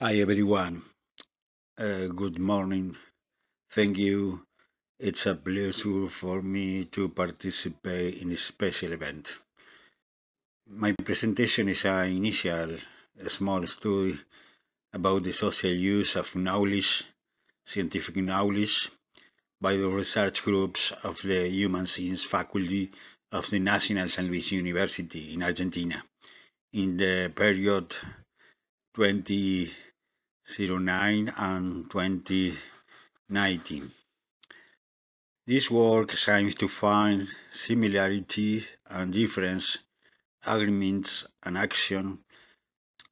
Hi everyone, uh, good morning. Thank you. It's a pleasure for me to participate in this special event. My presentation is an initial small study about the social use of knowledge, scientific knowledge, by the research groups of the Human Science Faculty of the National San Luis University in Argentina in the period 2009 and 2019. This work aims to find similarities and difference, agreements and action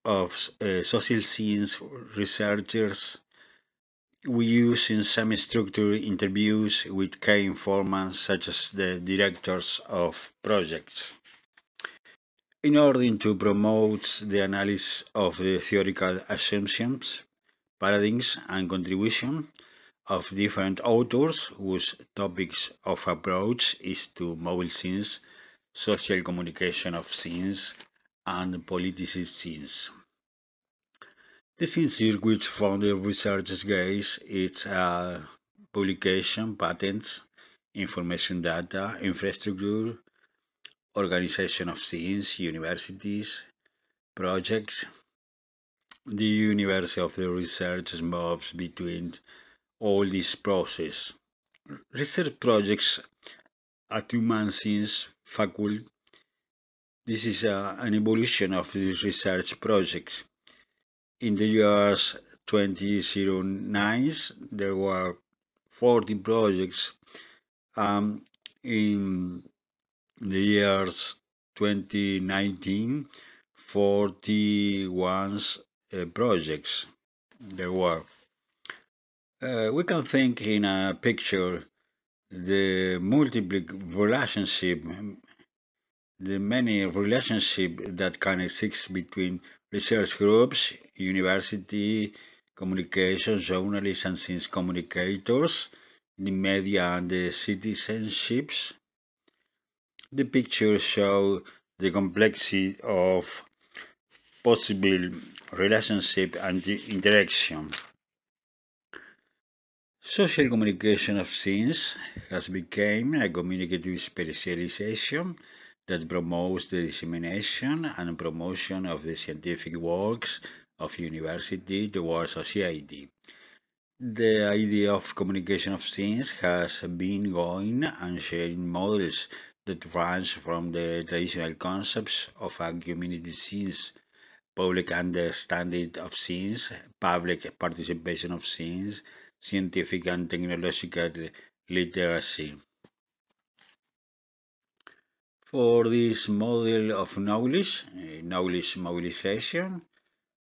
of uh, social science researchers we use in semi-structured interviews with key informants such as the directors of projects. In order to promote the analysis of the theoretical assumptions, paradigms and contribution of different authors whose topics of approach is to mobile scenes, social communication of scenes, and politicized scenes. The scene circuit from the research's gaze is uh, publication, patents, information data, infrastructure, organization of scenes, universities, projects. The universe of the research moves between all these processes. Research projects at human science faculty. This is uh, an evolution of these research projects. In the years 2009, there were 40 projects. Um, in the years 2019, 41 uh, projects there were. Uh, we can think in a picture the multiple relationship, the many relationship that can exist between research groups, university, communication, journalists and science communicators, the media and the citizenships. The pictures show the complexity of possible relationship and interaction. Social communication of science has become a communicative specialization that promotes the dissemination and promotion of the scientific works of university towards society. The idea of communication of science has been going and sharing models that range from the traditional concepts of a community science, public understanding of science, public participation of science, scientific and technological literacy. For this model of knowledge, uh, knowledge mobilization,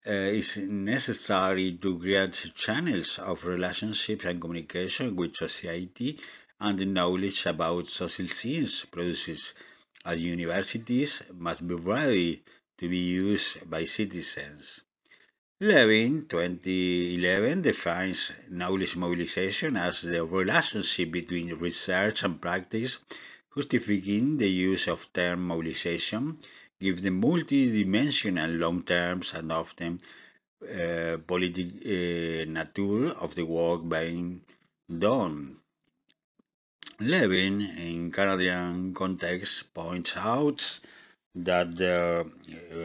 uh, is necessary to create channels of relationships and communication with society and the knowledge about social science produced at universities must be ready to be used by citizens. Levin, 2011, defines knowledge mobilization as the relationship between research and practice, justifying the use of term mobilization, gives the multidimensional long terms and often uh, uh, nature of the work being done. Levin, in Canadian context, points out that there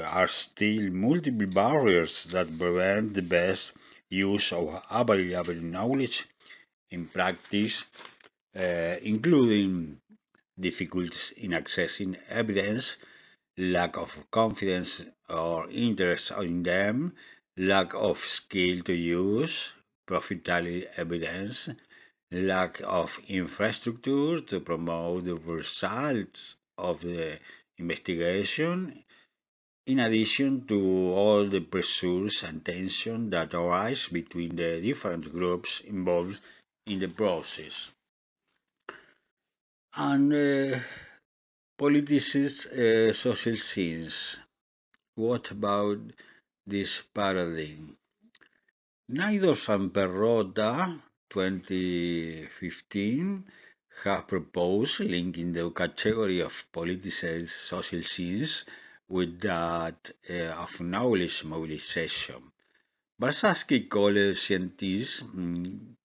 are still multiple barriers that prevent the best use of available knowledge in practice, uh, including difficulties in accessing evidence, lack of confidence or interest in them, lack of skill to use profitably evidence, lack of infrastructure to promote the results of the investigation, in addition to all the pressures and tension that arise between the different groups involved in the process. And uh, politicized uh, social scenes. What about this paradigm? Naidorf and Perrotta, 2015, have proposed linking the category of politicized social scenes with that uh, of knowledge mobilization. Varsavsky called scientists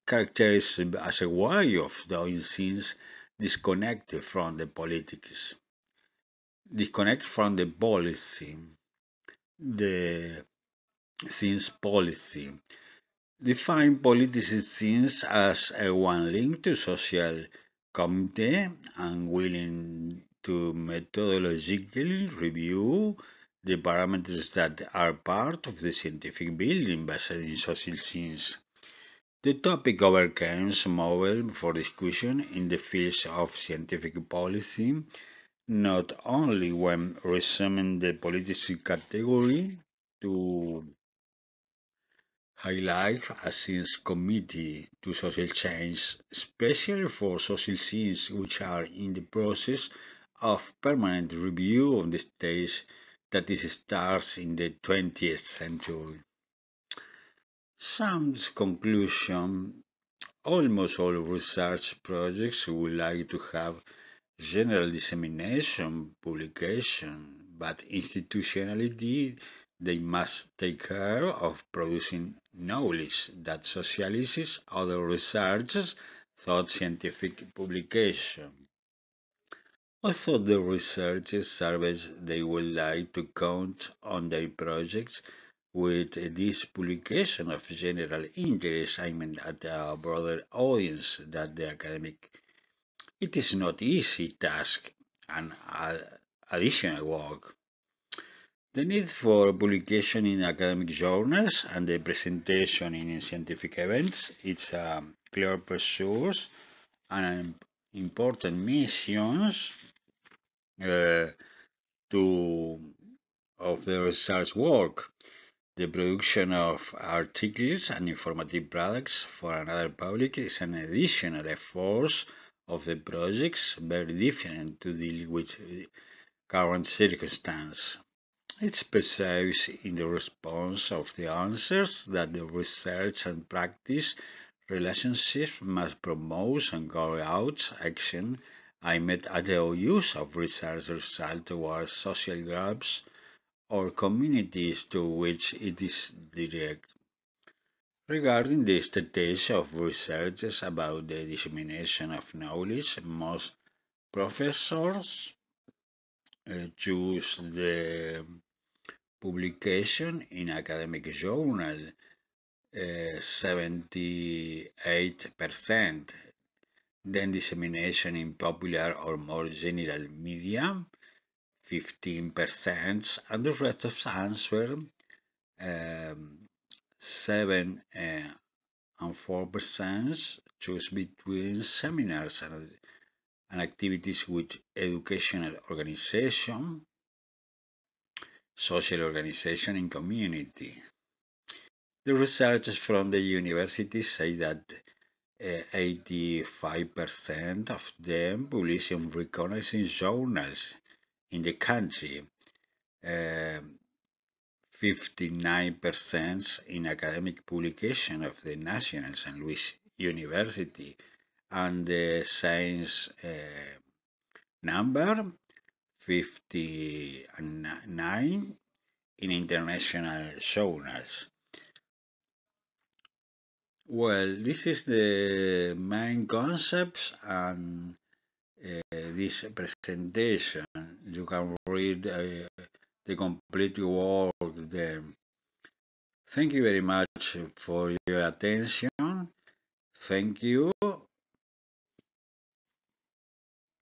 characterized as a way of doing things disconnected from the politics, disconnected from the policy, the things policy. Define politics things as a one linked to social committee and willing to methodologically review the parameters that are part of the scientific building based in social science. The topic overcomes mobile for discussion in the fields of scientific policy, not only when resuming the politics category to highlight a science committee to social change, especially for social science which are in the process of permanent review on the stage that is starts in the 20th century. Some conclusion almost all research projects would like to have general dissemination, publication, but institutionality they must take care of producing knowledge that socializes other researches through scientific publication. Although the researchers surveys they would like to count on their projects with this publication of general interest aimed at a broader audience than the academic. It is not easy task and additional work. The need for publication in academic journals and the presentation in scientific events is a clear pursuit and important missions uh, to of the research work. The production of articles and informative products for another public is an additional effort of the projects, very different to deal with current circumstances. It specifies in the response of the answers that the research and practice relationships must promote and carry out action aimed at the use of research results towards social groups or communities to which it is directed. Regarding the status of researches about the dissemination of knowledge, most professors uh, choose the publication in academic journal uh, 78%, then dissemination in popular or more general media 15%, and the rest of answer um, 7 uh, and 4% choose between seminars and, and activities with educational organization, social organization, and community. The researchers from the university say that 85% uh, of them publish in recognized journals in the country. Uh, 59% in academic publication of the National San Luis University and the science uh, number 59 in international journals. Well, this is the main concepts and uh, this presentation. You can read uh, the complete work then. Thank you very much for your attention. Thank you